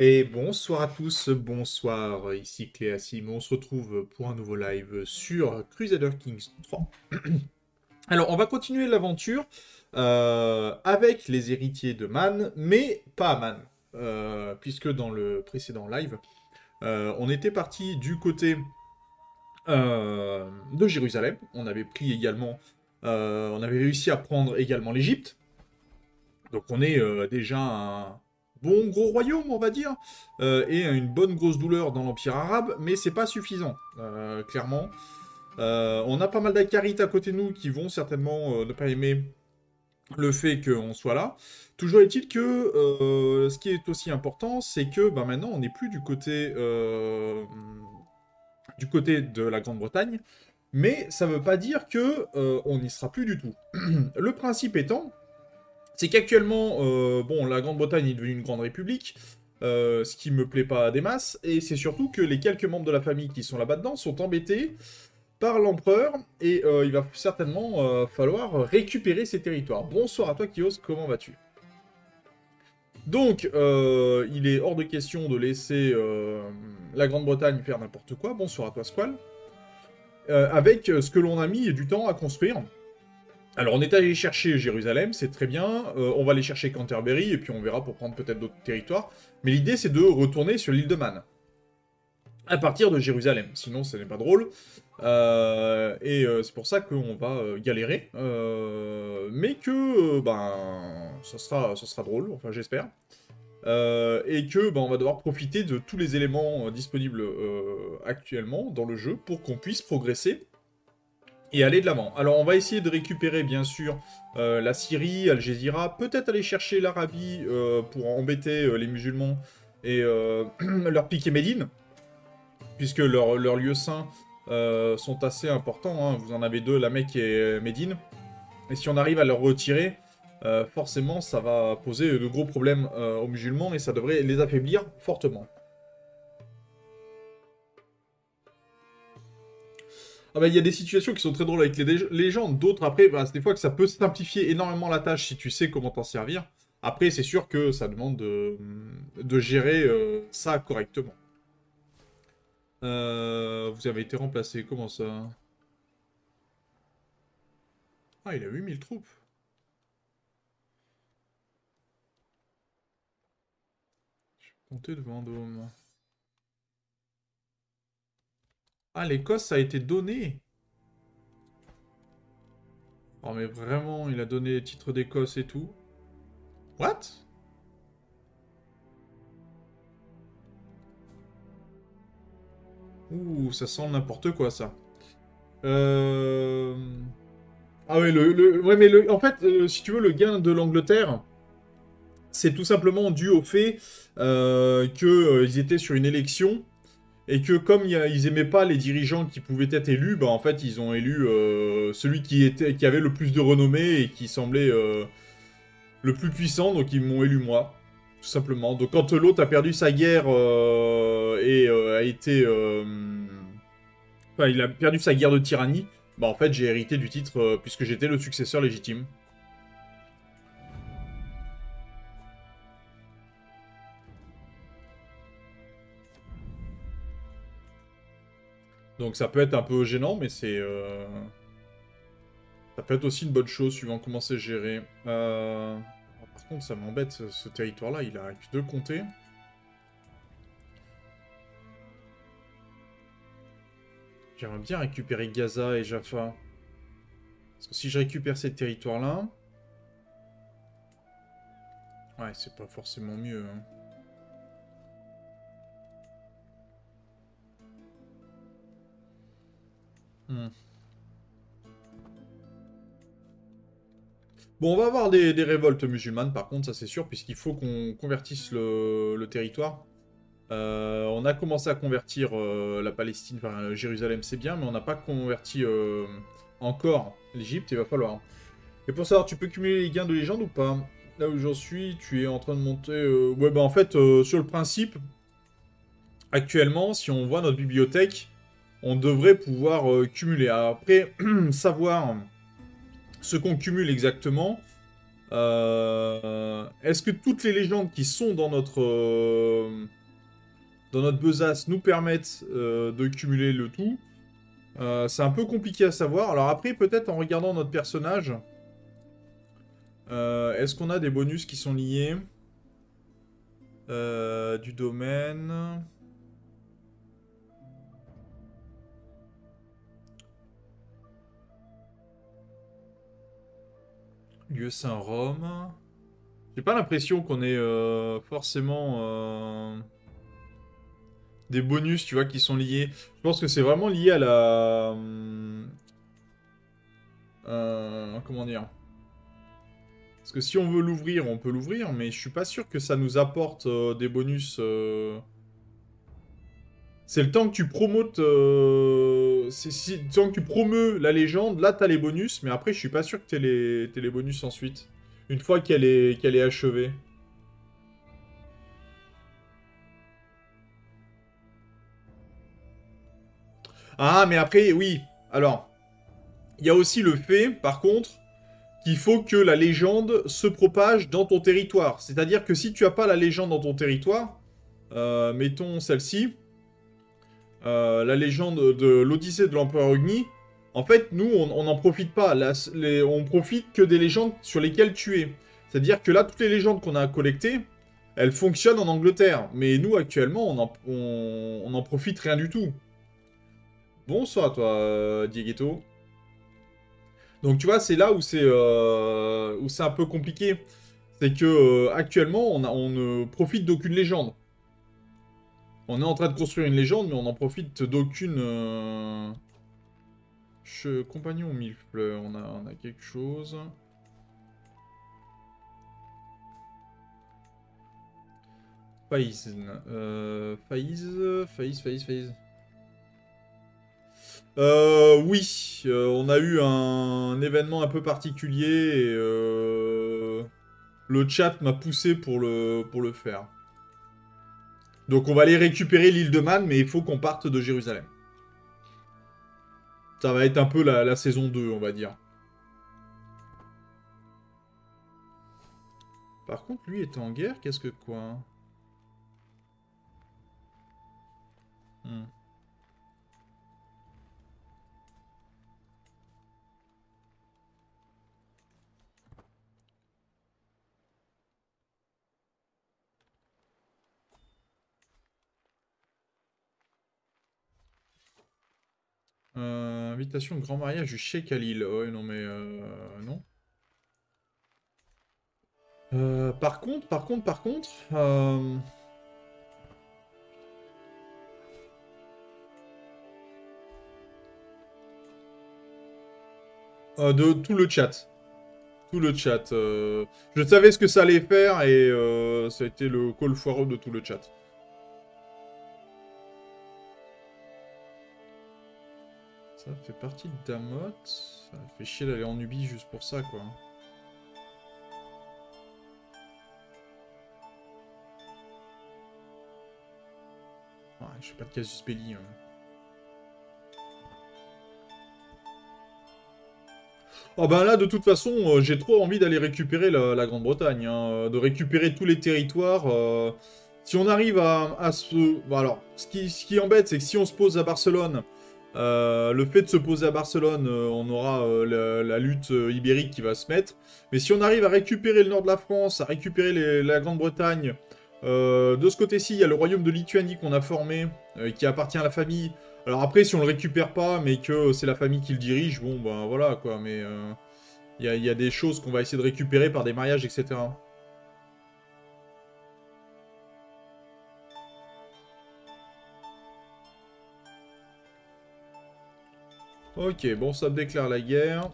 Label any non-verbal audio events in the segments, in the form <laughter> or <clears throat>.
Et bonsoir à tous, bonsoir, ici Cléasim, on se retrouve pour un nouveau live sur Crusader Kings 3. <clears throat> Alors, on va continuer l'aventure euh, avec les héritiers de Man, mais pas Man, euh, puisque dans le précédent live, euh, on était parti du côté de Jérusalem, on avait pris également, on avait réussi à prendre également l'Égypte, donc on est déjà bon gros royaume, on va dire, euh, et une bonne grosse douleur dans l'Empire arabe, mais c'est pas suffisant, euh, clairement. Euh, on a pas mal d'Akarites à côté de nous qui vont certainement ne pas aimer le fait qu'on soit là. Toujours est-il que ce qui est aussi important, c'est que bah, maintenant on n'est plus du côté, du côté de la Grande-Bretagne, mais ça ne veut pas dire que on n'y sera plus du tout. <clears throat> le principe étant c'est qu'actuellement, euh, bon, la Grande-Bretagne est devenue une grande république, euh, ce qui me plaît pas des masses, et c'est surtout que les quelques membres de la famille qui sont là-bas dedans sont embêtés par l'empereur, et euh, il va certainement falloir récupérer ces territoires. Bonsoir à toi Kios, comment vas-tu? Donc, il est hors de question de laisser la Grande-Bretagne faire n'importe quoi. Bonsoir à toi Squall. avec ce que l'on a mis du temps à construire. Alors, on est allé chercher Jérusalem, c'est très bien. Euh, on va aller chercher Canterbury, et puis on verra pour prendre peut-être d'autres territoires. Mais l'idée, c'est de retourner sur l'île de Man. À partir de Jérusalem. Sinon, ce n'est pas drôle. Euh, et euh, c'est pour ça qu'on va galérer. mais que, ben, ça sera, drôle, enfin, j'espère. et que ben, on va devoir profiter de tous les éléments disponibles actuellement dans le jeu pour qu'on puisse progresser et aller de l'avant. Alors on va essayer de récupérer bien sûr euh, la Syrie, Al peut-être aller chercher l'Arabie euh, pour embêter euh, les musulmans et <clears throat> leur piquer Médine, puisque leurs lieux saints sont assez importants. Hein. Vous en avez deux, la Mecque et Médine. Et si on arrive à leur retirer, forcément ça va poser de gros problèmes aux musulmans et ça devrait les affaiblir fortement. Ah bah, il y a des situations qui sont très drôles avec les légendes, d'autres après, bah, c'est des fois que ça peut simplifier énormément la tâche si tu sais comment t'en servir. Après, c'est sûr que ça demande de, gérer euh, ça correctement. Euh, vous avez été remplacé, comment ça? Ah, il a 8000 troupes. Je vais compter de Vendôme. Ah, l'Écosse, a été donné Oh, mais vraiment, il a donné les titres d'Écosse et tout. What? Ouh, ça sent n'importe quoi, ça. Euh... Ah ouais, le, mais le... en fait, euh, si tu veux, le gain de l'Angleterre, c'est tout simplement dû au fait euh, qu'ils étaient sur une élection et que comme ils aimaient pas les dirigeants qui pouvaient être élus, bah en fait ils ont élu euh, celui qui, était, qui avait le plus de renommée et qui semblait euh, le plus puissant, donc ils m'ont élu moi, tout simplement. Donc quand l'autre a perdu sa guerre euh, et a été... Enfin, il a perdu sa guerre de tyrannie, bah en fait j'ai hérité du titre puisque j'étais le successeur légitime. Donc ça peut être un peu gênant, mais c'est... Euh, ça peut être aussi une bonne chose, suivant comment c'est géré. Euh, par contre, ça m'embête, ce, territoire-là, il a que deux comtés. J'aimerais bien récupérer Gaza et Jaffa. Parce que si je récupère ces territoires-là... Ouais, c'est pas forcément mieux. Hein. Hmm. Bon, on va avoir des, révoltes musulmanes, par contre, ça c'est sûr, puisqu'il faut qu'on convertisse le, territoire. Euh, on a commencé à convertir euh, la Palestine, enfin Jérusalem c'est bien, mais on n'a pas converti euh, encore l'Egypte, il va falloir. Et pour savoir, tu peux cumuler les gains de légende ou pas? Là où j'en suis, tu es en train de monter... Ouais, bah en fait, sur le principe, actuellement, si on voit notre bibliothèque, on devrait pouvoir euh, cumuler. après, <clears throat> savoir ce qu'on cumule exactement, euh, est-ce que toutes les légendes qui sont dans notre euh, dans notre besace nous permettent de cumuler le tout C'est un peu compliqué à savoir. Alors après, peut-être en regardant notre personnage, est-ce qu'on a des bonus qui sont liés du domaine? Lieu Saint-Rome. J'ai pas l'impression qu'on ait euh, forcément euh, des bonus, tu vois, qui sont liés. Je pense que c'est vraiment lié à la... Euh, comment dire? Parce que si on veut l'ouvrir, on peut l'ouvrir, mais je suis pas sûr que ça nous apporte des bonus... C'est le temps que tu promotes... C'est temps que tu promeus la légende, là t'as les bonus, mais après je suis pas sûr que t'aies les, les bonus ensuite. Une fois qu'elle est, qu'elle est achevée. Ah, mais après, oui. Alors, il y a aussi le fait, par contre, qu'il faut que la légende se propage dans ton territoire. C'est-à-dire que si tu as pas la légende dans ton territoire, euh, mettons celle-ci, euh, la légende de l'Odyssée de l'Empereur Uni, en fait, nous, on n'en profite pas. on profite que des légendes sur lesquelles tu es. C'est-à-dire que là, toutes les légendes qu'on a collectées, elles fonctionnent en Angleterre. Mais nous, actuellement, on n'en profite rien du tout. Bonsoir toi, euh. Donc tu vois, c'est là où c'est euh, un peu compliqué. C'est que actuellement, on, on ne profite d'aucune légende. On est en train de construire une légende, mais on n'en profite d'aucune... Euh... Compagnon mille fleurs, on a, on a quelque chose. Faïs. Euh, Faïs, Faïs. Euh, oui, euh, on a eu un, événement un peu particulier et le chat m'a poussé pour le faire. Donc on va aller récupérer l'île de Man, mais il faut qu'on parte de Jérusalem. Ça va être un peu la, saison 2, on va dire. Par contre, lui est en guerre, qu'est-ce que quoi? Hmm. Euh, invitation au grand mariage du Sheikh Khalil. Ouais, non, mais euh, non. Euh, par contre, par contre, par contre... de tout le chat. Tout le chat. Je savais ce que ça allait faire et ça a été le call foireux de tout le chat. Ça fait partie de Damot. Ça fait chier d'aller en Ubi juste pour ça, quoi. Ouais, je fais pas de casus belli. Hein. Oh ben là, de toute façon, euh, j'ai trop envie d'aller récupérer la, Grande-Bretagne. Hein, euh, de récupérer tous les territoires. Euh. si on arrive à, se... Bon, alors, ce qui embête, c'est que si on se pose à Barcelone euh, le fait de se poser à Barcelone, euh, on aura euh, la, lutte ibérique qui va se mettre. Mais si on arrive à récupérer le nord de la France, à récupérer la Grande-Bretagne, de ce côté-ci, il y a le royaume de Lituanie qu'on a formé, qui appartient à la famille. Alors après, si on le récupère pas, mais que c'est la famille qui le dirige, bon, ben voilà, quoi. Mais il y, y, a des choses qu'on va essayer de récupérer par des mariages, etc. Ok, bon, ça déclare la guerre.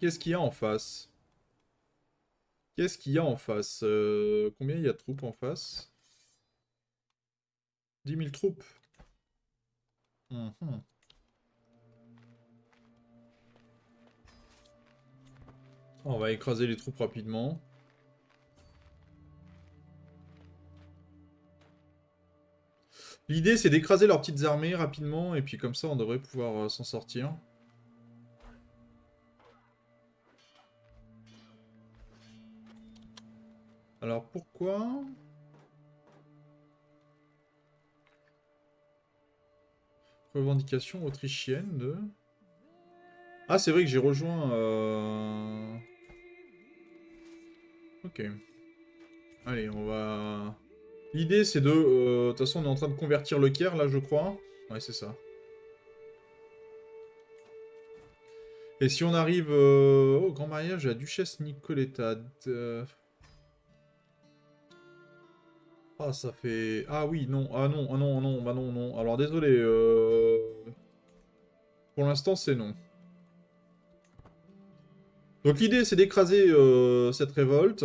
Qu'est-ce qu'il y a en face? Qu'est-ce qu'il y a en face? Euh, Combien il y a de troupes en face? 10 000 troupes. Mhm. On va écraser les troupes rapidement. L'idée, c'est d'écraser leurs petites armées rapidement, et puis comme ça, on devrait pouvoir euh, s'en sortir. Alors pourquoi? Revendication autrichienne de... Ah, c'est vrai que j'ai rejoint... Euh... Ok. Allez, on va... L'idée, c'est de... Euh, de toute façon, on est en train de convertir le Caire, là, je crois. Ouais, c'est ça. Et si on arrive euh, au grand mariage de la duchesse Nicoletta... Ah, ça fait... Ah oui, non, ah non, ah non, non, bah non, non. Alors, désolé. Euh... Pour l'instant, c'est non. Donc l'idée, c'est d'écraser euh, cette révolte.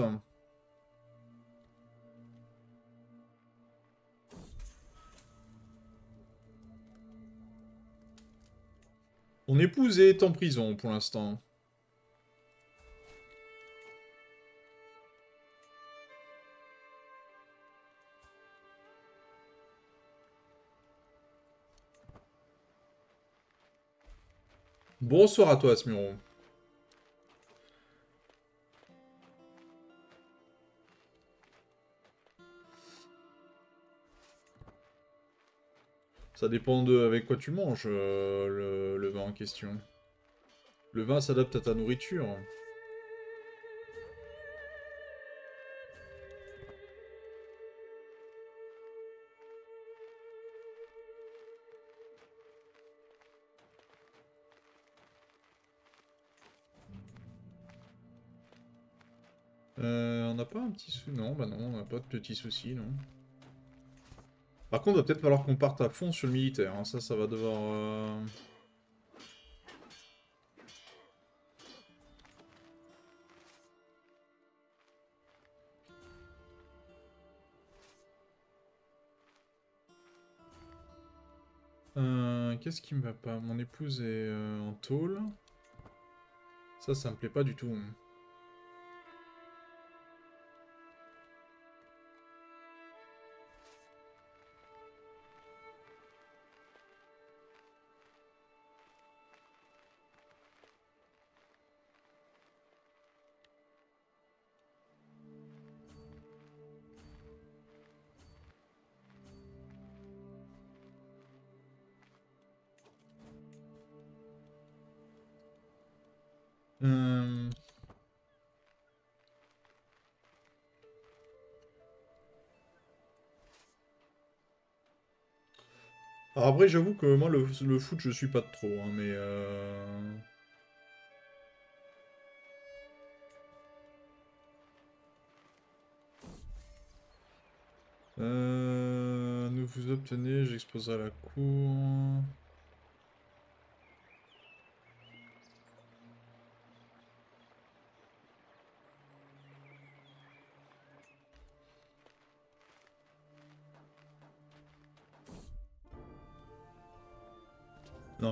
Mon épouse est en prison pour l'instant. Bonsoir à toi, Asmiron. Ça dépend de avec quoi tu manges, euh, le, vin en question. Le vin s'adapte à ta nourriture. Euh, on n'a pas un petit souci Non, bah non, on n'a pas de petits soucis, non. Par contre, il va peut-être falloir qu'on parte à fond sur le militaire. Hein. Ça, ça va devoir... Euh, euh, qu'est-ce qui me va pas? Mon épouse est euh, en tôle. Ça, ça me plaît pas du tout. Hein. Alors après, j'avoue que moi, le, foot, je suis pas trop, hein, mais... Euh... Euh... Nous vous obtenez, j'expose à la cour...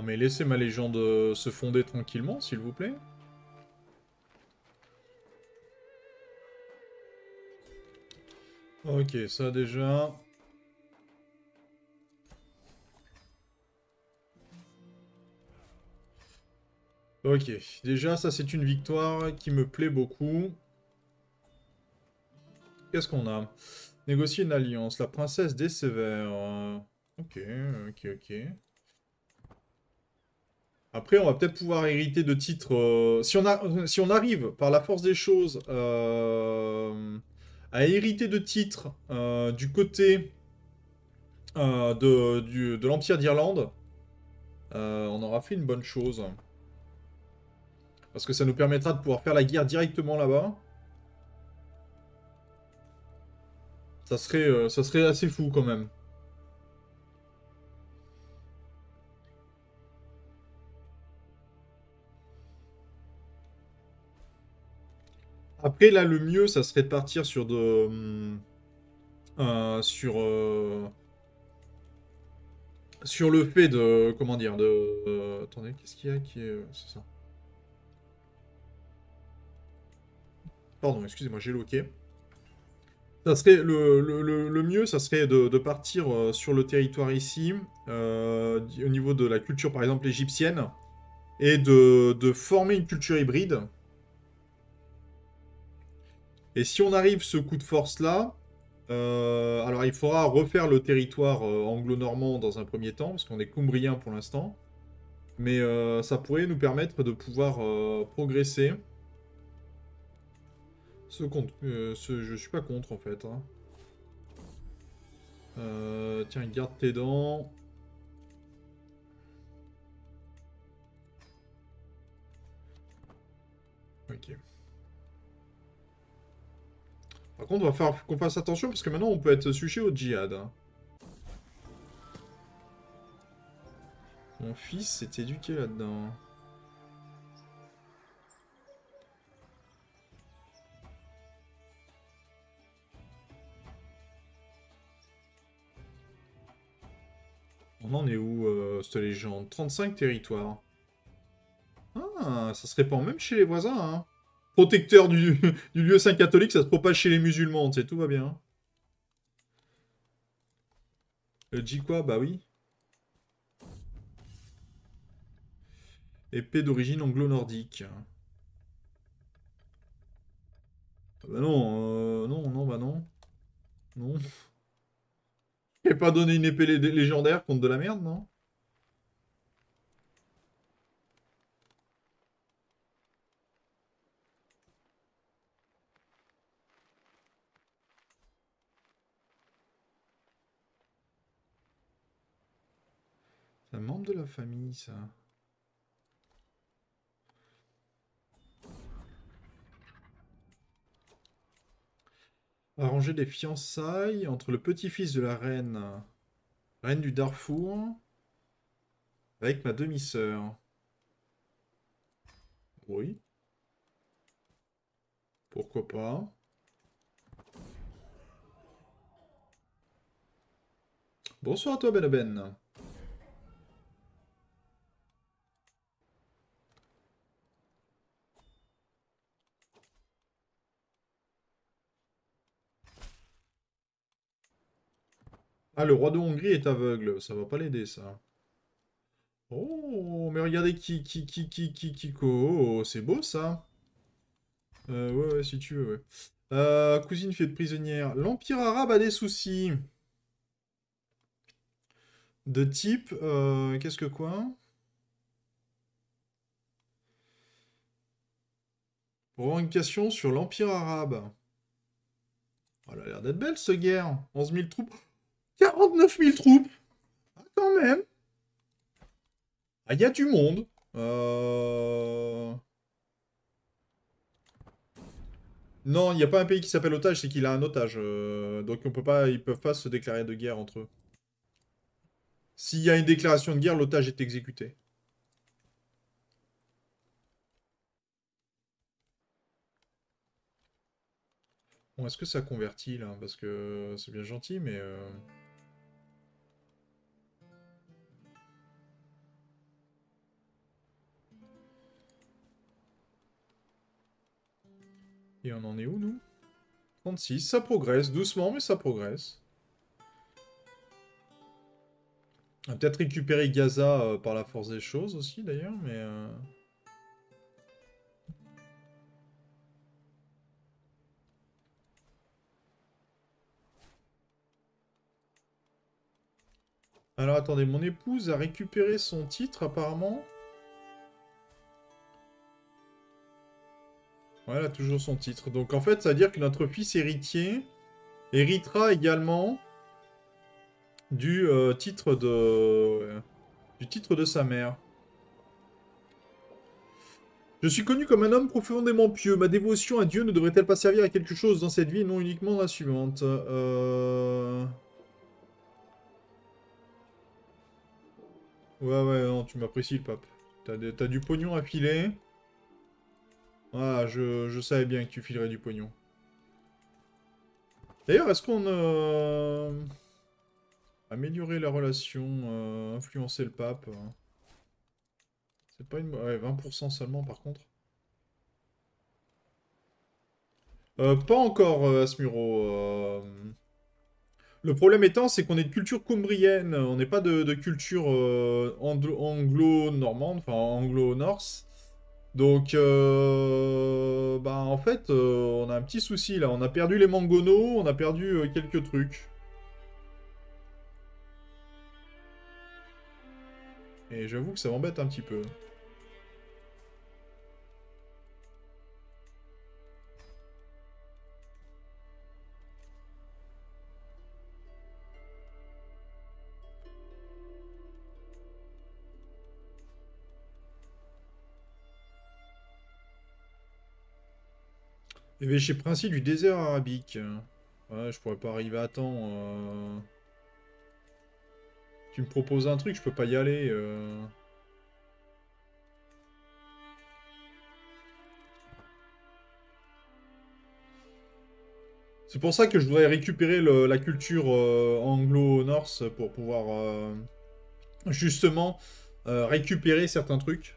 Mais laissez ma légende euh, se fonder tranquillement, s'il vous plaît. Ok, ça déjà... Ok, déjà ça c'est une victoire qui me plaît beaucoup. Qu'est-ce qu'on a? Négocier une alliance, la princesse des sévères. Ok, ok, ok. Après, on va peut-être pouvoir hériter de titres... Euh, si, on arrive, par la force des choses, euh, à hériter de titres euh, du côté de, l'Empire d'Irlande, on aura fait une bonne chose. Parce que ça nous permettra de pouvoir faire la guerre directement là-bas. Ça ça serait assez fou quand même. Après, là, le mieux, ça serait de partir sur de... Euh, euh, sur... Euh, sur le fait de... Comment dire De... attendez, qu'est-ce qu'il y a qui est... C'est ça. Pardon, excusez-moi, j'ai loqué. Ça serait le, mieux, ça serait de, partir sur le territoire ici, au niveau de la culture par exemple égyptienne, et de former une culture hybride Et si on arrive ce coup de force-là, euh, alors il faudra refaire le territoire euh, anglo-normand dans un premier temps, parce qu'on est cumbrien pour l'instant. Mais euh, ça pourrait nous permettre de pouvoir progresser. Ce compte, je suis pas contre en fait. Hein. tiens, garde tes dents. Ok. Par contre, on va faire qu'on fasse attention parce que maintenant on peut être sujet au djihad. Hein. Mon fils s'est éduqué là-dedans. On en est où, euh, cette légende? 35 territoires. Ah, ça se répand même chez les voisins, hein protecteur <laughs> du, lieu saint catholique, ça se propage chez les musulmans, tu sais, tout va bien. Le dit quoi? Bah oui. Épée d'origine anglo-nordique. Ah bah non, euh, non, non, bah non. Non. <laughs> Je pas donné une épée légendaire contre de la merde, non? Membre de la famille, ça. Arranger des fiançailles entre le petit-fils de la reine, reine du Darfour, avec ma demi-sœur. Oui. Pourquoi pas Bonsoir à toi, Ben. Ah, le roi de Hongrie est aveugle. Ça va pas l'aider, ça. Oh, mais regardez qui, qui, qui, qui, qui, qui, oh, c'est beau, ça. Euh, ouais, ouais, si tu veux, ouais. Euh, cousine fait de prisonnière. L'Empire arabe a des soucis. De type... Euh, Qu'est-ce que quoi? Revendication sur l'Empire arabe. Oh, elle a l'air d'être belle, ce guerre. 11 000 troupes. 49 000 troupes. Ah, quand même. Ah, il y a du monde. Euh. Non, il n'y a pas un pays qui s'appelle otage, c'est qu'il a un otage. Euh, donc on peut pas, ils peuvent pas se déclarer de guerre entre eux. S'il y a une déclaration de guerre, l'otage est exécuté. Bon, est-ce que ça convertit là? Parce que c'est bien gentil, mais... Euh, Et on en est où, nous? 36, ça progresse, doucement, mais ça progresse. On va peut-être récupérer Gaza euh, par la force des choses aussi, d'ailleurs, mais... Euh, Alors attendez, mon épouse a récupéré son titre apparemment. Voilà, toujours son titre. Donc en fait, ça veut dire que notre fils héritier héritera également du euh, titre de du titre de sa mère. Je suis connu comme un homme profondément pieux. Ma dévotion à Dieu ne devrait-elle pas servir à quelque chose dans cette vie et non uniquement la suivante? Euh... Ouais, ouais, non, tu m'apprécies le pape. T'as du pognon à filer. Ah, je, savais bien que tu filerais du pognon. D'ailleurs, est-ce qu'on... Euh... Améliorer la relation, euh, influencer le pape... Hein? C'est pas une... Ouais, 20% seulement, par contre. Euh, pas encore, Asmuro. Le problème étant, c'est qu'on est de culture cumbrienne, on n'est pas de, culture anglo-normande, enfin anglo-norse. Donc, euh, bah en fait, euh, on a un petit souci là. On a perdu les mangonos, on a perdu euh, quelques trucs. Et j'avoue que ça m'embête un petit peu. Évêché principe du désert arabique. Ouais, je pourrais pas arriver à temps. Euh. Tu me proposes un truc, je peux pas y aller. Euh... C'est pour ça que je voudrais récupérer la culture euh, anglo-norse pour pouvoir justement récupérer certains trucs.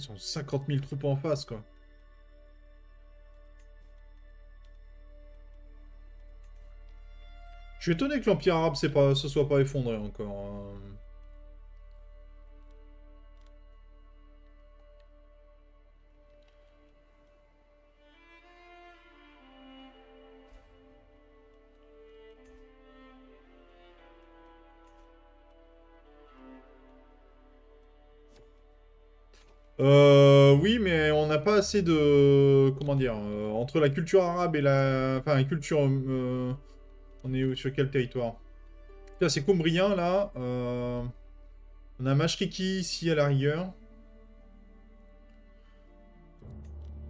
Ils sont 50 000 troupes en face, quoi. Je suis étonné que l'Empire arabe pas, se soit pas effondré encore. Hein. Euh, oui, mais on n'a pas assez de... Comment dire euh, Entre la culture arabe et la... Enfin, la culture... Euh, on est sur quel territoire? Là, c'est Combrien, là. Euh, on a Mashriki ici, à la rigueur.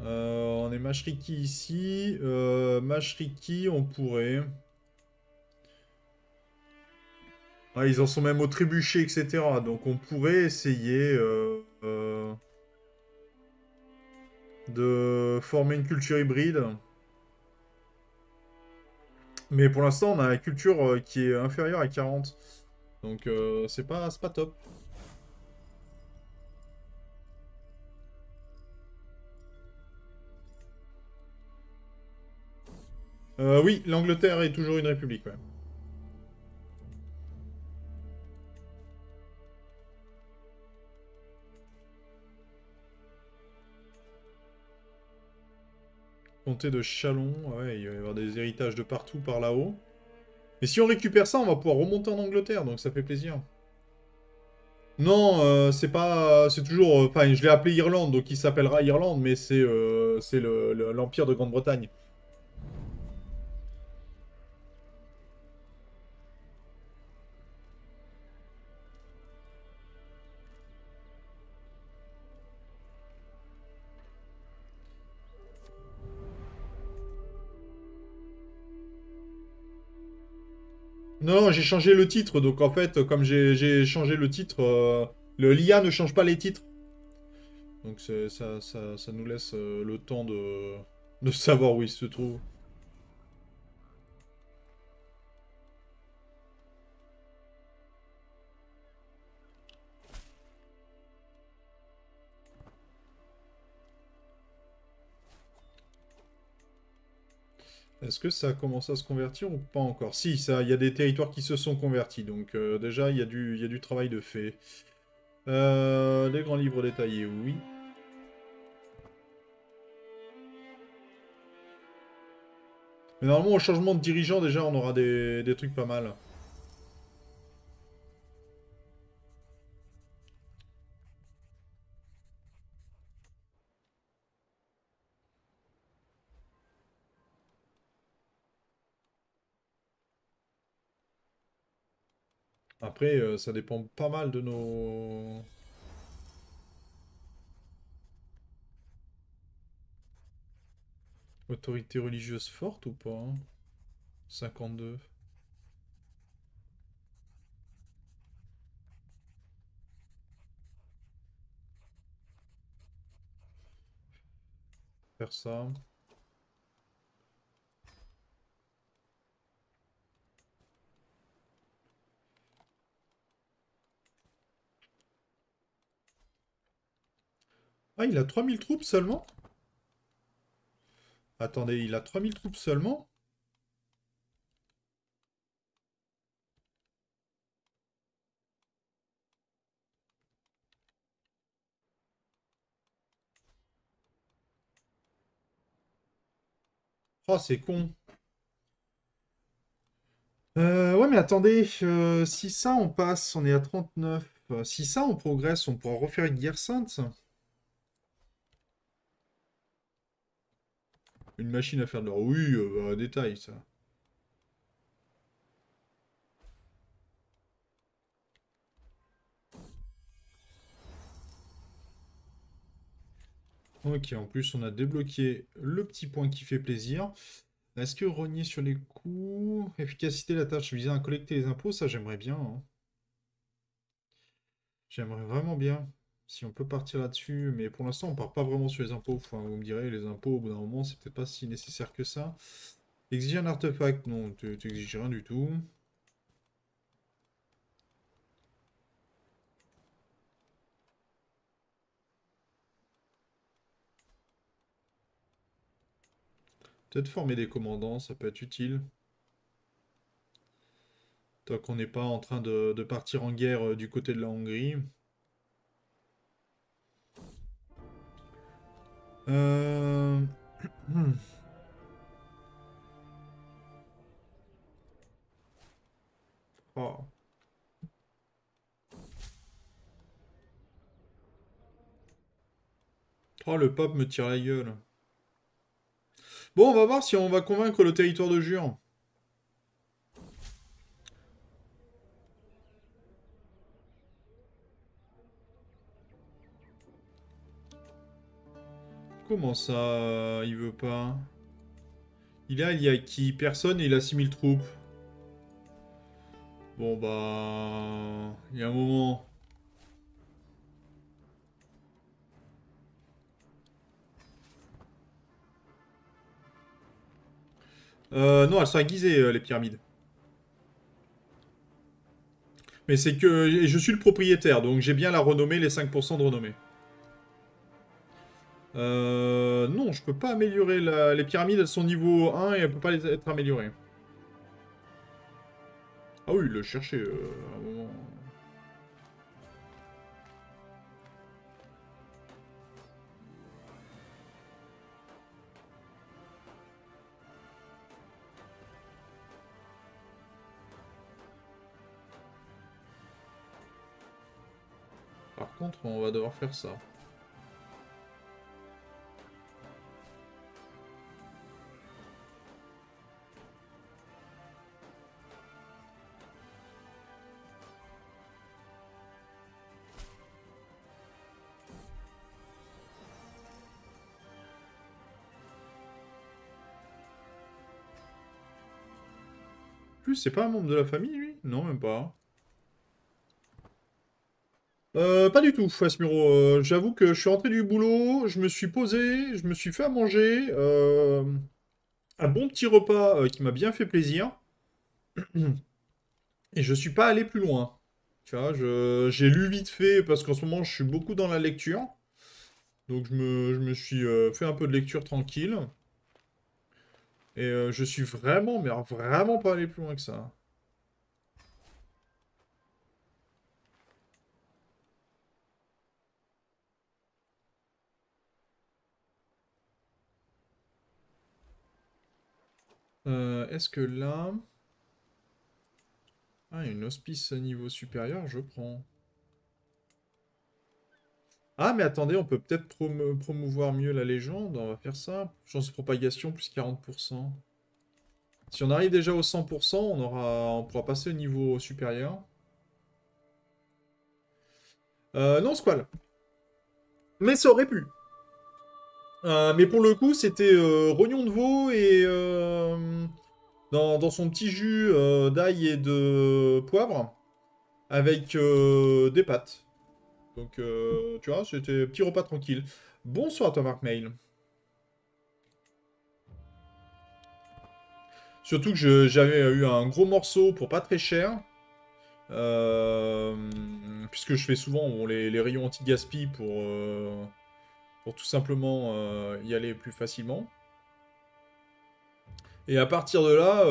on est Mashriki ici. Mashriki, on pourrait... Ah, ils en sont même au trébuché, etc. Donc on pourrait essayer de former une culture hybride. Mais pour l'instant, on a la culture euh, qui est inférieure à 40. Donc euh, c'est pas, pas top. Euh, oui, l'Angleterre est toujours une république, ouais. De Chalon, il va y avoir des héritages de partout par là-haut. Mais si on récupère ça, on va pouvoir remonter en Angleterre, donc ça fait plaisir. Non, euh, c'est pas... C'est toujours... Euh, enfin, je l'ai appelé Irlande, donc il s'appellera Irlande, mais c'est euh, l'Empire de Grande-Bretagne. J'ai changé le titre, donc en fait, comme j'ai changé le titre, euh, le l'IA ne change pas les titres. Donc ça, ça, nous laisse euh, le temps de, de savoir où il se trouve. Est-ce que ça commence à se convertir ou pas encore? Si, il y a des territoires qui se sont convertis, donc euh, déjà, il y, a du, y a du travail de fait. Euh, les grands livres détaillés, oui. Mais normalement, au changement de dirigeant, déjà, on aura des, des trucs pas mal. Après, euh, ça dépend pas mal de nos... Autorité religieuse forte ou pas 52. Hein Faire ça. Ah, il a 3000 troupes seulement? Attendez, il a 3000 troupes seulement? Oh, c'est con. Euh, ouais, mais attendez, euh, si ça on passe, on est à 39. Euh, si ça on progresse, on pourra refaire une guerre sainte. Une machine à faire de l'or. Oui, un détail ça. Ok, en plus on a débloqué le petit point qui fait plaisir. Est-ce que rogner sur les coûts, efficacité de la tâche visant à collecter les impôts, ça j'aimerais bien. Hein. J'aimerais vraiment bien. Si on peut partir là-dessus, mais pour l'instant on part pas vraiment sur les impôts. Enfin, vous me direz, les impôts au bout d'un moment c'est peut-être pas si nécessaire que ça. Exiger un artefact, non, tu n'exiges rien du tout. Peut-être former des commandants, ça peut être utile. Tant qu'on n'est pas en train de, partir en guerre euh, du côté de la Hongrie. Euh... oh. oh, le pape me tire la gueule. Bon, on va voir si on va convaincre le territoire de Jure. Comment ça, il veut pas? Il a, il y a qui? Personne et il a 6000 troupes. Bon bah... Il y a un moment... Euh, non, elles sont aiguisées, euh, les pyramides. Mais c'est que je suis le propriétaire, donc j'ai bien la renommée, les 5% de renommée. Euh, non, je peux pas améliorer les pyramides, elles sont niveau 1 et elles peuvent pas être améliorées. Ah oui, il l'a cherché euh, un moment. contre, on va devoir faire ça. Plus, c'est pas un membre de la famille, lui? Non, même pas. Euh, pas du tout, Asmiro. Euh, j'avoue que je suis rentré du boulot, je me suis posé, je me suis fait à manger. Euh, un bon petit repas qui m'a bien fait plaisir. <clears throat> Et je suis pas allé plus loin. Tu vois, j'ai lu vite fait parce qu'en ce moment je suis beaucoup dans la lecture. Donc je me suis fait un peu de lecture tranquille. Et je suis vraiment, mais vraiment pas allé plus loin que ça. Euh, est-ce que là... Ah, une hospice niveau supérieur, je prends. Ah, mais attendez, on peut peut-être promouvoir mieux la légende. On va faire ça. Chance de propagation, plus 40%. Si on arrive déjà au 100%, on, aura... on pourra passer au niveau supérieur. Euh, non, Squall. Mais ça aurait pu. Euh, mais pour le coup, c'était euh, rognon de veau et euh, dans, son petit jus d'ail et de poivre avec des pâtes. Donc, tu vois, c'était petit repas tranquille. Bonsoir toi, Marc Mail. Surtout que j'avais eu un gros morceau pour pas très cher. puisque je fais souvent les, rayons anti-gaspi pour pour tout simplement y aller plus facilement. Et à partir de là,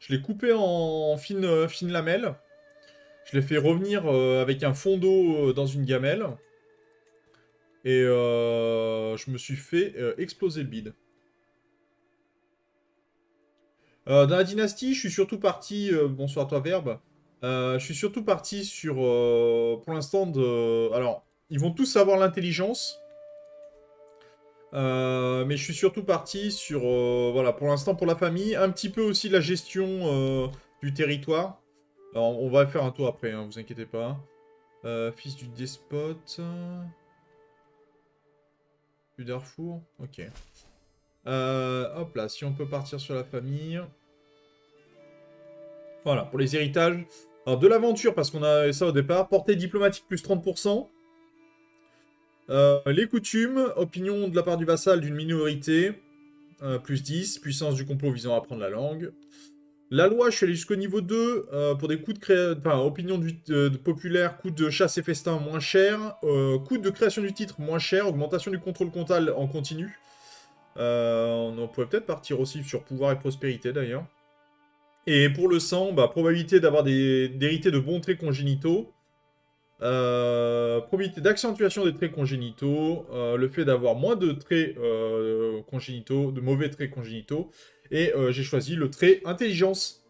je l'ai coupé en fine lamelle. Je l'ai fait revenir avec un fond d'eau dans une gamelle. Et je me suis fait exploser le bide. dans la dynastie, je suis surtout parti... bonsoir toi, Verbe. je suis surtout parti sur, pour l'instant, de... Alors, ils vont tous avoir l'intelligence. Euh, mais je suis surtout parti sur, euh, voilà, pour l'instant pour la famille, un petit peu aussi la gestion euh, du territoire. On va faire un tour après, hein, vous inquiétez pas. fils du despote. Du Darfour, ok. hop là, si on peut partir sur la famille. Voilà, pour les héritages. Alors, de l'aventure, parce qu'on a ça au départ. Portée diplomatique plus 30%. Euh, les coutumes, opinion de la part du vassal d'une minorité, euh, plus 10, puissance du complot visant à apprendre la langue. La loi, je suis allé jusqu'au niveau 2, euh, pour des coûts de création, enfin, opinion du, populaire, coût de chasse et festin moins cher, coût de création du titre moins cher, augmentation du contrôle comptable en continu. on pourrait peut-être partir aussi sur pouvoir et prospérité d'ailleurs. Et pour le sang, bah, probabilité d'avoir d'hériter de bons traits congénitaux, euh, probabilité d'accentuation des traits congénitaux, euh, le fait d'avoir moins de traits euh, congénitaux, de mauvais traits congénitaux, et j'ai choisi le trait intelligence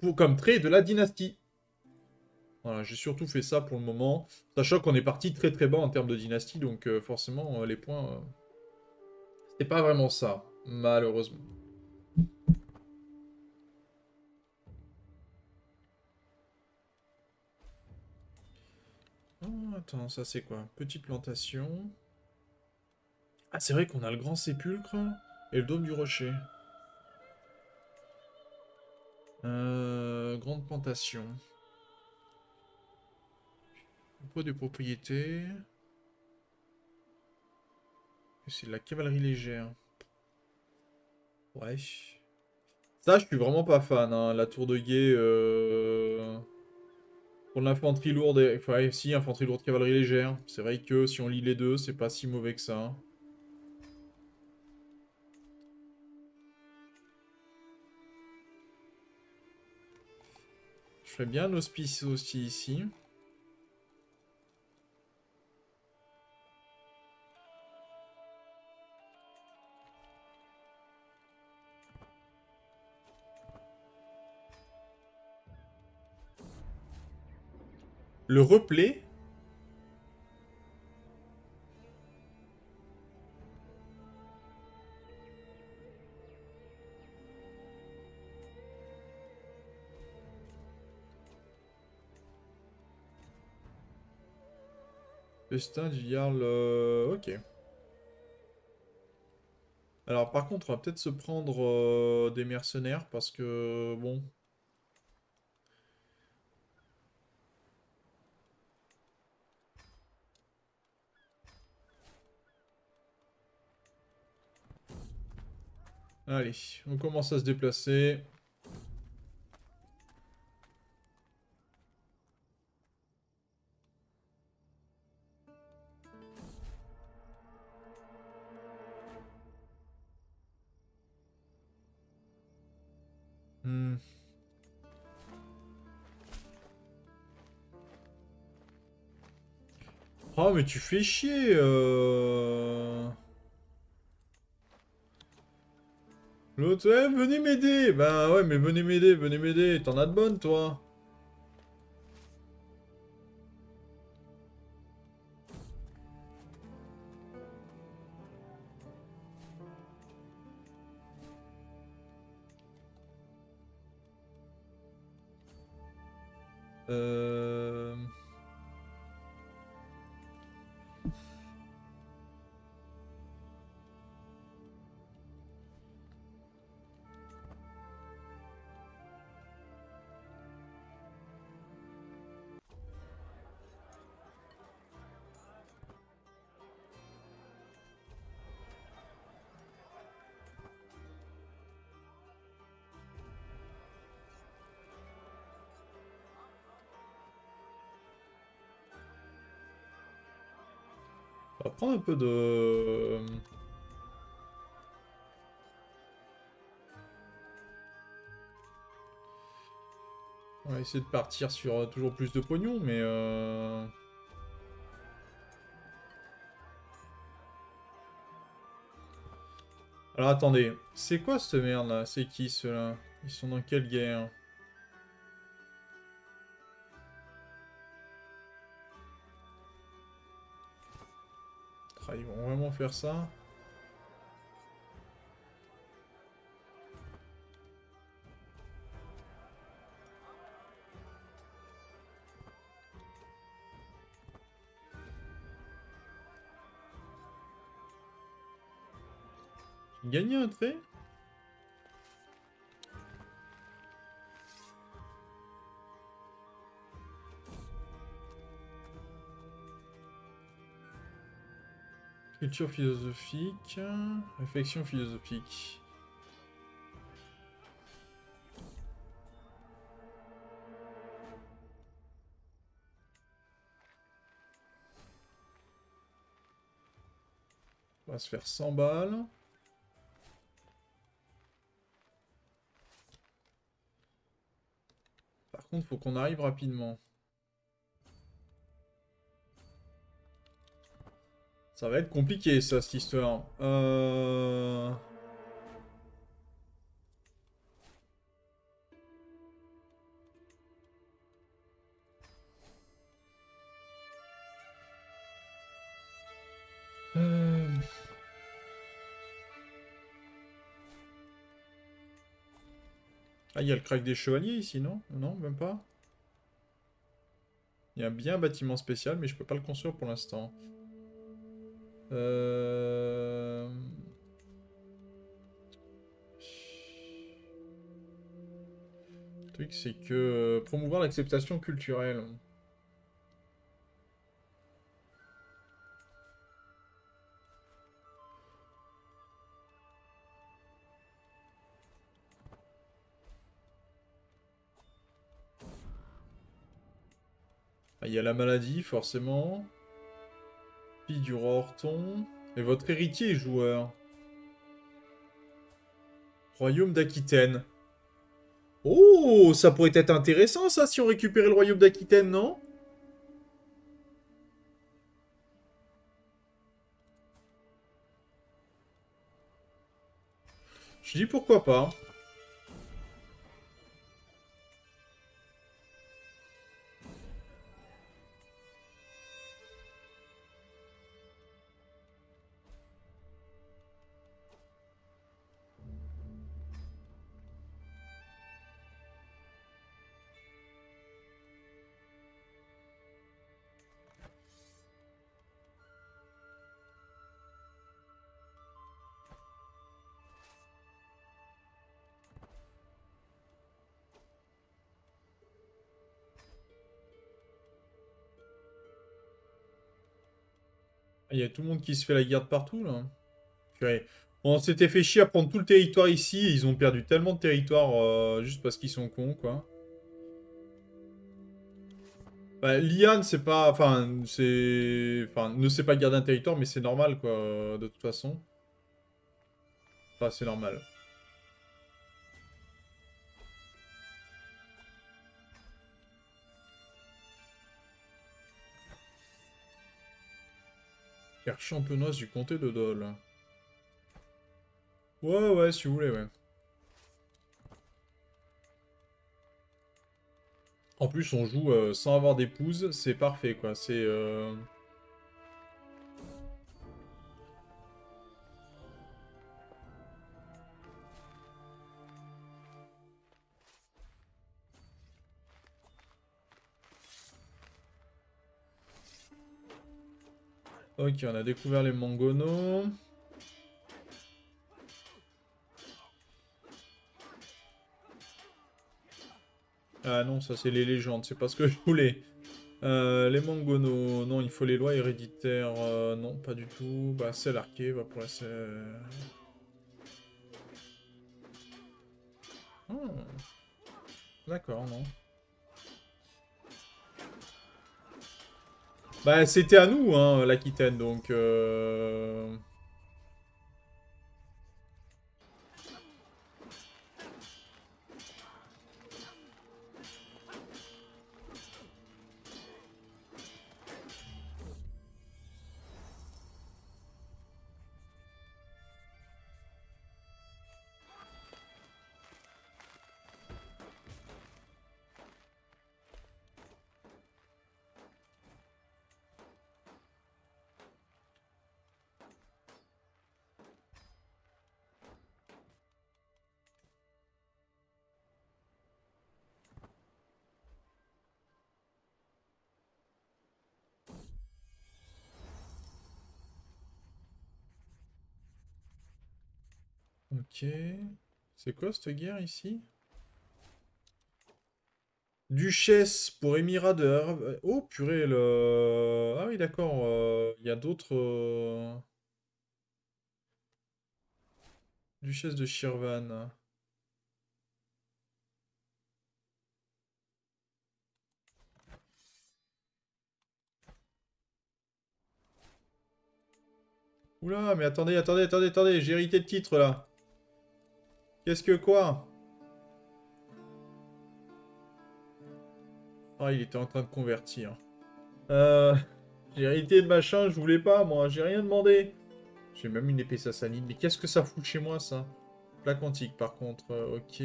pour, comme trait de la dynastie. Voilà, j'ai surtout fait ça pour le moment, sachant qu'on est parti très très bas en termes de dynastie, donc forcément les points, c'est pas vraiment ça, malheureusement. Oh, attends, ça c'est quoi? Petite plantation. Ah, c'est vrai qu'on a le grand sépulcre et le dôme du rocher. Euh, grande plantation. Pas de propriété. C'est de la cavalerie légère. Ouais. Ça, je suis vraiment pas fan. Hein. La tour de guet... Euh... Pour l'infanterie lourde, et... si, infanterie lourde, cavalerie légère. C'est vrai que si on lit les deux, c'est pas si mauvais que ça. Je ferais bien un hospice aussi ici. Le replay Ok. Alors par contre, on va peut-être se prendre euh, des mercenaires parce que, bon, Allez, on commence à se déplacer. Hmm. Oh mais tu fais chier euh... L'autre, eh, venez m'aider. Bah ouais, mais venez m'aider, venez m'aider, t'en as de bonnes, toi prendre un peu de... On va essayer de partir sur euh, toujours plus de pognon, mais... Euh... Alors attendez, c'est quoi cette merde là C'est qui ceux-là? Ils sont dans quelle guerre? Faire ça. Gagner un trait Culture philosophique, réflexion philosophique. On va se faire 100 balles. contre, faut qu'on arrive rapidement. Ça va être compliqué, ça, cette histoire. Euh... euh... Ah, il y a le crack des chevaliers ici, non? Non, même pas? Il y a bien un bâtiment spécial, mais je peux pas le construire pour l'instant. Euh... Le truc, c'est que euh, promouvoir l'acceptation culturelle. Ah, il y a la maladie, forcément. Du roi. Et votre héritier joueur. Royaume d'Aquitaine. Oh, ça pourrait être intéressant, ça, si on récupérait le royaume d'Aquitaine, non? Je dis pourquoi pas. Il y a tout le monde qui se fait la garde partout, là. On s'était fait chier à prendre tout le territoire ici, ils ont perdu tellement de territoire euh, juste parce qu'ils sont cons, quoi. Bah, c'est pas... Enfin, c'est... Enfin, ne sait pas garder un territoire, mais c'est normal, quoi, de toute façon. Enfin, c'est normal. Champenoise du comté de Dole. Ouais, ouais, si vous voulez, ouais. En plus, on joue euh, sans avoir d'épouse, c'est parfait, quoi. C'est... Euh... Ok, on a découvert les mangonos. Ah non, ça c'est les légendes, c'est pas ce que je voulais. Euh, les mangonos, non, il faut les lois héréditaires, euh, non, pas du tout. Bah, c'est l'arqué, va pour la... Oh. D'accord, non. Bah, c'était à nous, hein, l'Aquitaine, donc... Euh... C'est quoi cette guerre ici? Duchesse pour émirat de... Oh purée, le... Ah oui d'accord, euh, il y a d'autres... Euh, Duchesse de Shirvan. Oula, mais attendez, attendez, attendez, attendez, j'ai hérité de titre là. Qu'est-ce que quoi? Ah, il était en train de convertir. Euh... J'ai hérité de machin, je voulais pas, moi. J'ai rien demandé. J'ai même une épée sassanide. Mais qu'est-ce que ça fout chez moi, ça? Plaque antique, par contre. Euh, ok.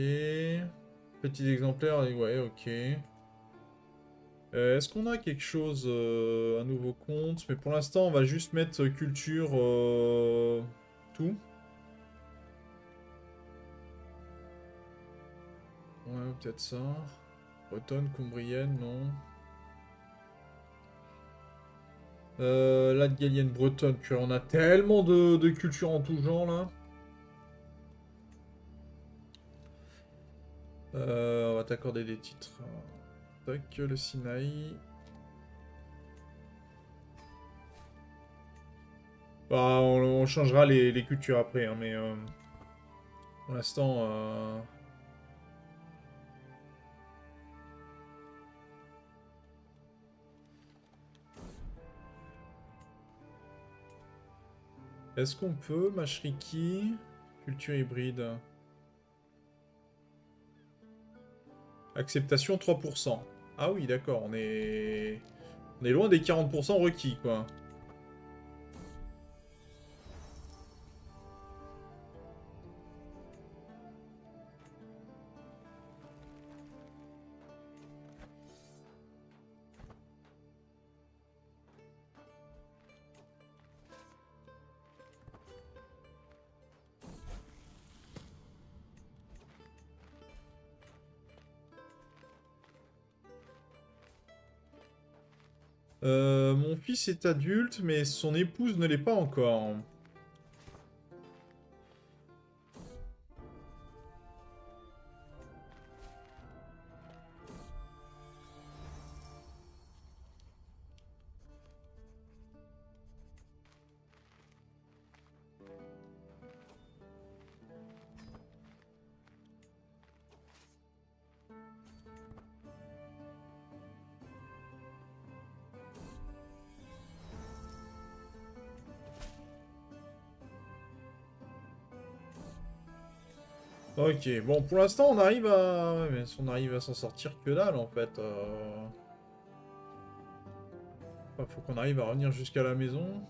Petit exemplaire, ouais, ok. Euh, est-ce qu'on a quelque chose, un nouveau compte? Mais pour l'instant, on va juste mettre culture... tout. Ouais, peut-être ça. Bretonne, Combrienne, non. Euh, la Galienne bretonne, on a tellement de, cultures en tout genre là. Euh, on va t'accorder des titres. Tac, le Sinaï. Bah, on, changera les, cultures après, hein, mais euh, pour l'instant... Est-ce qu'on peut, Mashriki Culture hybride? Acceptation 3%. Ah oui, d'accord, on est... On est loin des 40% requis, quoi. Euh, mon fils est adulte, mais son épouse ne l'est pas encore. Ok, bon, pour l'instant, on arrive à... mais on arrive à s'en sortir que dalle, en fait. Euh... faut qu'on arrive à revenir jusqu'à la maison.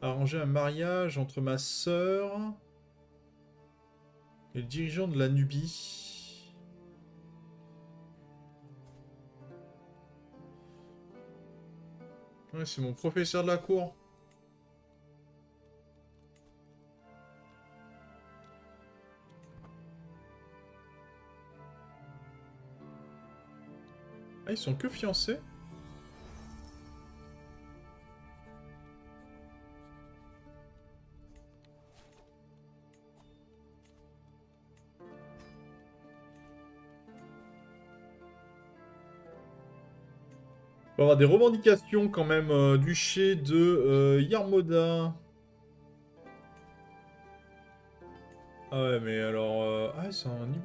Arranger un mariage entre ma sœur et le dirigeant de la Nubie. Ouais, c'est mon professeur de la cour. Ils sont que fiancés On va avoir des revendications quand même euh, du duché de euh, Yarmoda. Ah ouais, mais alors... Euh, ah, c'est un niveau...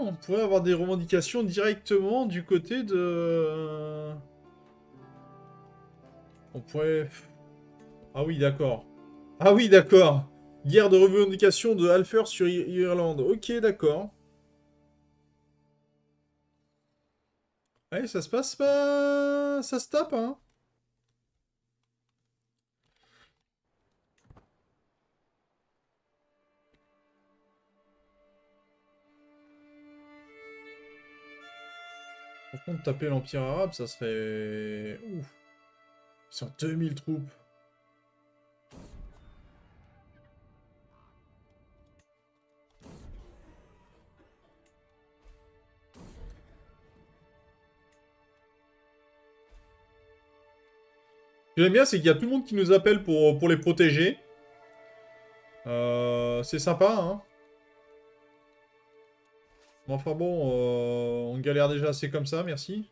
On pourrait avoir des revendications directement du côté de... On pourrait... Ah oui, d'accord. Ah oui, d'accord. Guerre de revendication de Alfer sur Irlande. Ok, d'accord. Allez, ça se passe pas... Ça se tape, hein contre, taper l'Empire arabe, ça serait... Ouf. Ils sont 2000 troupes. Ce que j'aime bien, c'est qu'il y a tout le monde qui nous appelle pour, les protéger. Euh, c'est sympa, hein enfin bon, euh, on galère déjà assez comme ça, merci.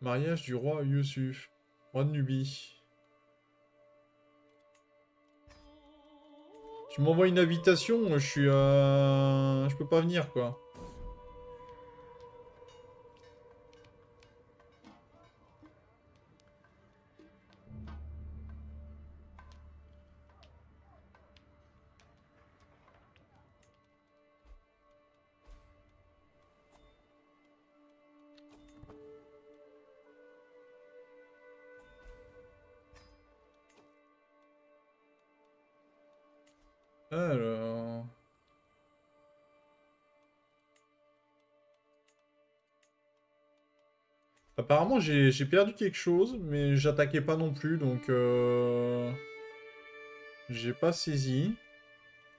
Mariage du roi Yusuf, roi de Nubie. Tu m'envoies une invitation, je suis... Je peux pas venir, quoi. Apparemment, j'ai perdu quelque chose, mais j'attaquais pas non plus, donc... Euh... J'ai pas saisi.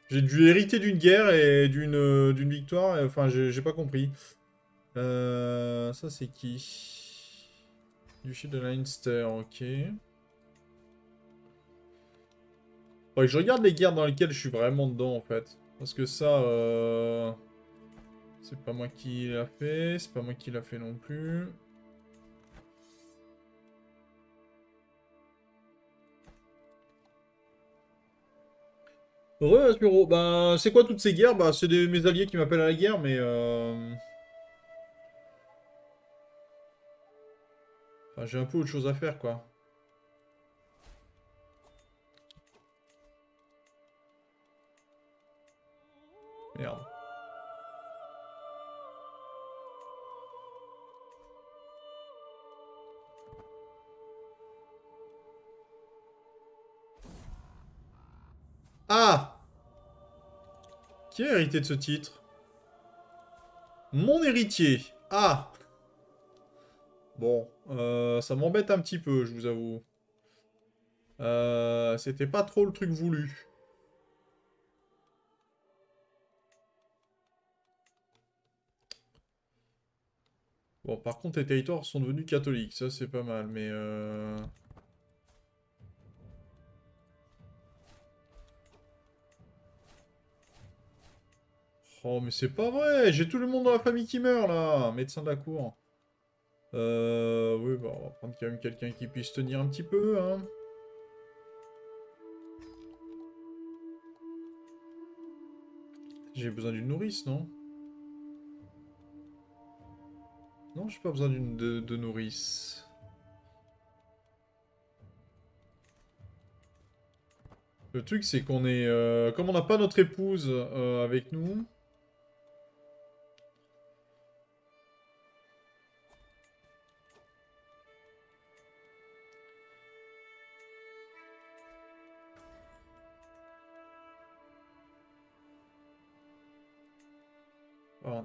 J'ai dû hériter d'une guerre et d'une d'une victoire, enfin, j'ai pas compris. Euh... Ça, c'est qui? Duché de Leinster, ok. je regarde les guerres dans lesquelles je suis vraiment dedans, en fait. Parce que ça, euh... C'est pas moi qui l'a fait, c'est pas moi qui l'a fait non plus. Heureux, Aspiro. Bah, c'est quoi toutes ces guerres? Bah, c'est mes alliés qui m'appellent à la guerre, mais... Euh... Enfin, j'ai un peu autre chose à faire, quoi. Merde. Ah Qui a hérité de ce titre? Mon héritier Ah Bon, euh, ça m'embête un petit peu, je vous avoue. Euh, C'était pas trop le truc voulu. Bon, par contre, les territoires sont devenus catholiques. Ça, c'est pas mal, mais... Euh... Oh, mais c'est pas vrai J'ai tout le monde dans la famille qui meurt, là Médecin de la cour. Euh... Oui, bah, on va prendre quand même quelqu'un qui puisse tenir un petit peu, hein. J'ai besoin d'une nourrice, non? Non, j'ai pas besoin d'une de, nourrice. Le truc, c'est qu'on est... Euh, comme on n'a pas notre épouse euh, avec nous...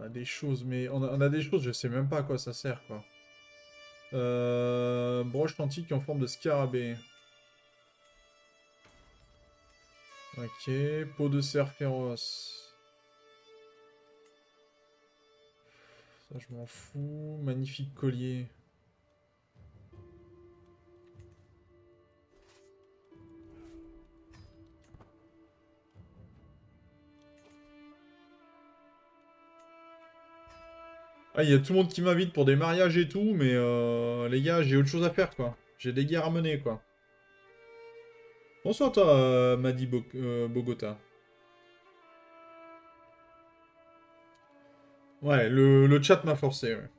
on a des choses, mais on a, des choses, je sais même pas à quoi ça sert, quoi. Euh, broche antique en forme de scarabée. Ok, peau de cerf féroce. Ça, je m'en fous. Magnifique collier. Ah, il y a tout le monde qui m'invite pour des mariages et tout, mais euh, les gars, j'ai autre chose à faire, quoi. J'ai des guerres à mener, quoi. Bonsoir toi, euh, Madi Bo- euh, Bogota. Ouais, le, le chat m'a forcé, ouais.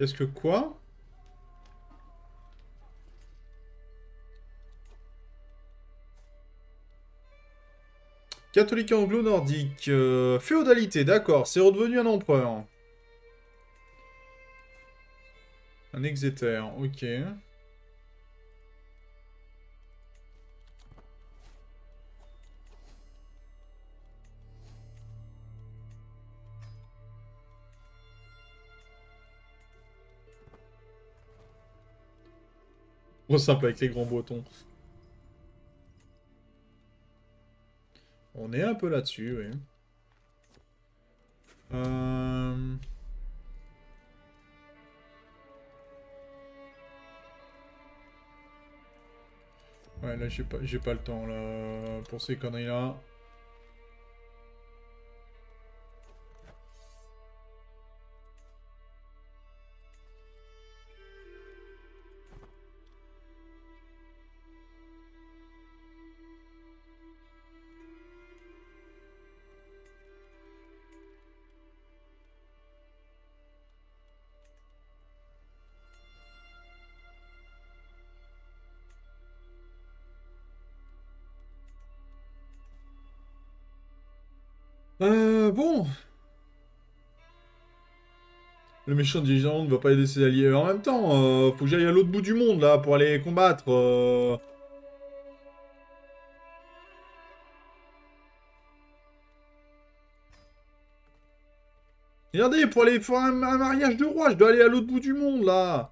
Est-ce que quoi Catholique anglo-nordique. euh, féodalité, d'accord. C'est redevenu un empereur. Un exéter, ok. Trop simple avec les grands bretons. On est un peu là-dessus, oui. Euh... Ouais, là, j'ai pas, pas le temps, là, pour ces conneries-là. Le méchant dirigeant ne va pas aider ses alliés. En même temps, euh, faut que j'aille à l'autre bout du monde, là, pour aller combattre. euh. Regardez, pour aller faire un mariage de roi, je dois aller à l'autre bout du monde, là.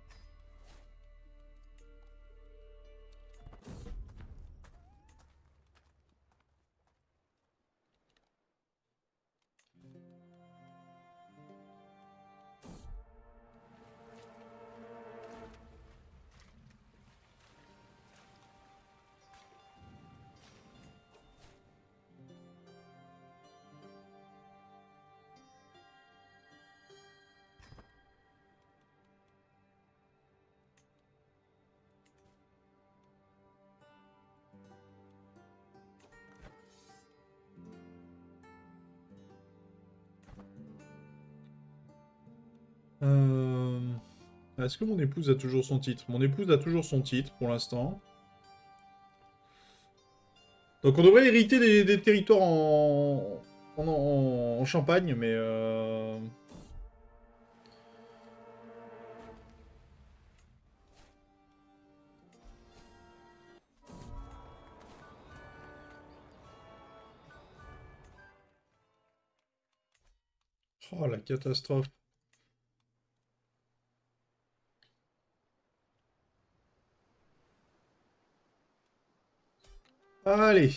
Euh, Est-ce que mon épouse a toujours son titre? Mon épouse a toujours son titre pour l'instant. Donc on devrait hériter des, territoires en Champagne, mais... euh, Oh la catastrophe. Allez.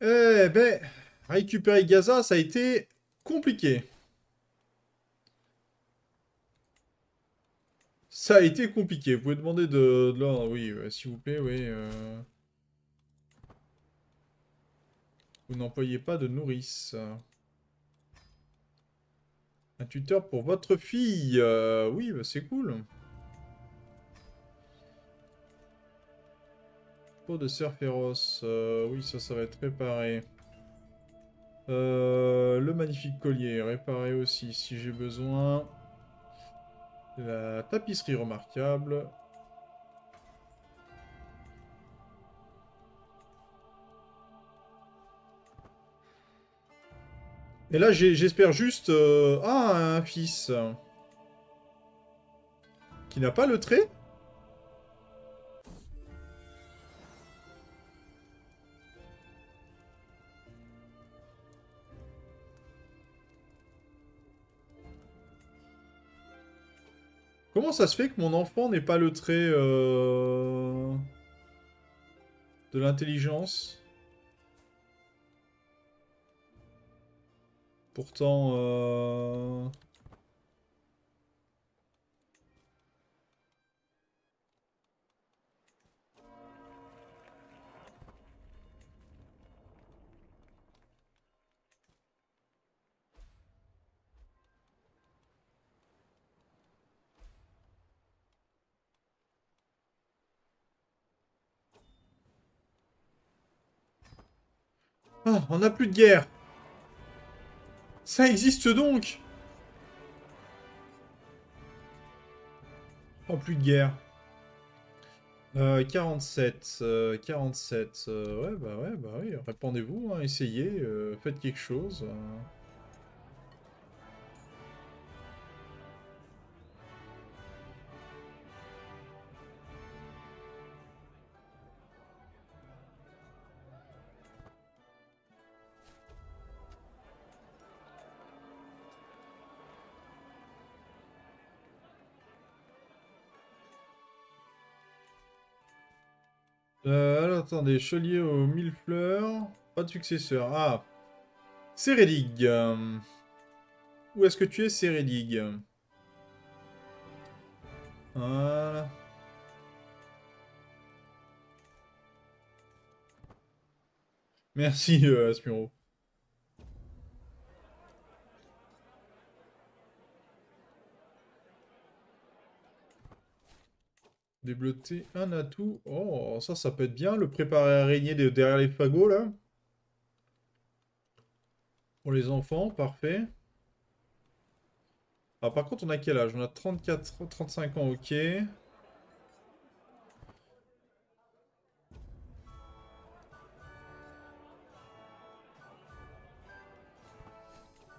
Eh ben, récupérer Gaza, ça a été compliqué. Ça a été compliqué. Vous pouvez demander de, l'ordre, oui, euh, s'il vous plaît, oui. euh. Vous n'employez pas de nourrice. Un tuteur pour votre fille. euh, oui, bah, c'est cool. De cerf féroce. euh, oui, ça, ça va être réparé. Euh, le magnifique collier, réparé aussi si j'ai besoin. La tapisserie remarquable. Et là, j'espère juste... euh, Ah, un fils. Qui n'a pas le trait Ça se fait que mon enfant n'ait pas le trait euh, de l'intelligence? Pourtant... Euh... Ah, on n'a plus de guerre. Ça existe donc Oh, plus de guerre. Euh, 47, 47, euh, euh, ouais, bah ouais, bah oui, répondez-vous, hein, essayez, faites quelque chose. Euh, attendez, chelier aux mille fleurs. Pas de successeur. Ah. Céredig. Où est-ce que tu es, Céredig Voilà. Merci, euh, Aspiro. Débloquer un atout. Oh, ça, ça peut être bien. Le préparer à régner derrière les fagots, là. Pour les enfants, parfait. Ah, par contre, on a quel âge? On a 34, 35 ans, ok.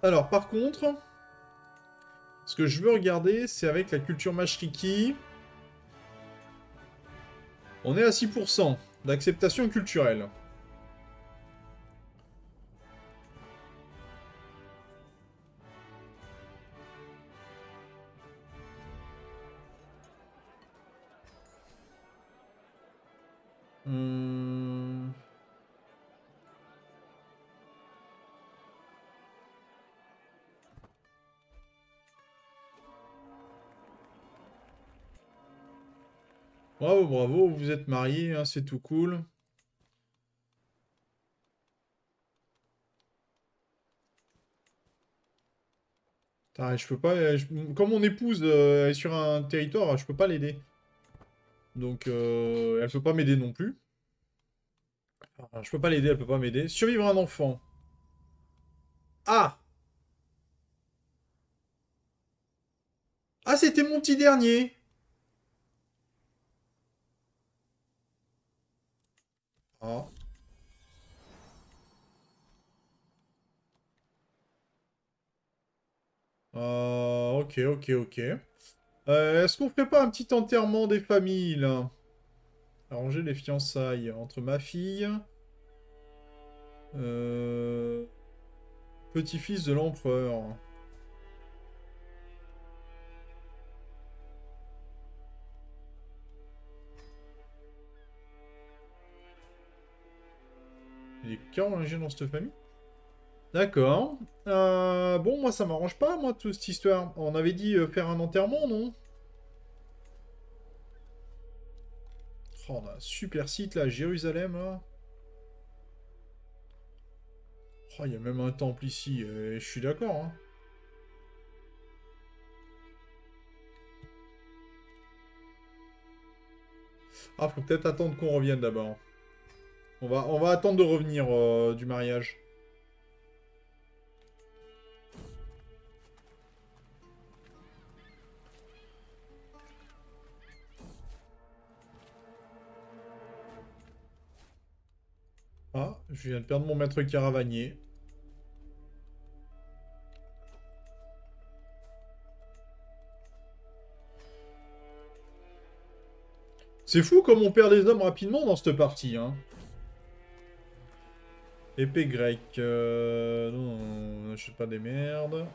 Alors, par contre, ce que je veux regarder, c'est avec la culture Mashriki. On est à 6% d'acceptation culturelle. Bravo, bravo, vous êtes mariés, hein, c'est tout cool. je peux pas... comme mon épouse euh, est sur un territoire, je peux pas l'aider. Donc, euh, elle peut pas m'aider non plus. je peux pas l'aider, elle peut pas m'aider. Survivre un enfant. Ah Ah, c'était mon petit dernier Ah. ok, ok, ok. Euh, est-ce qu'on ferait pas un petit enterrement des familles, là? Arranger les fiançailles entre ma fille... Euh, petit-fils de l'empereur. Carolingiens dans cette famille D'accord. Euh, bon, moi, ça m'arrange pas, moi, toute cette histoire. On avait dit euh, faire un enterrement, non? Oh, On a un super site, là, Jérusalem. Oh, il y a même un temple ici. je suis d'accord, hein. Ah, faut peut-être attendre qu'on revienne d'abord. On va, on va attendre de revenir euh, du mariage. Ah, je viens de perdre mon maître caravanier. C'est fou comme on perd des hommes rapidement dans cette partie, hein. Épée grecque. Euh, non, je sais pas des merdes.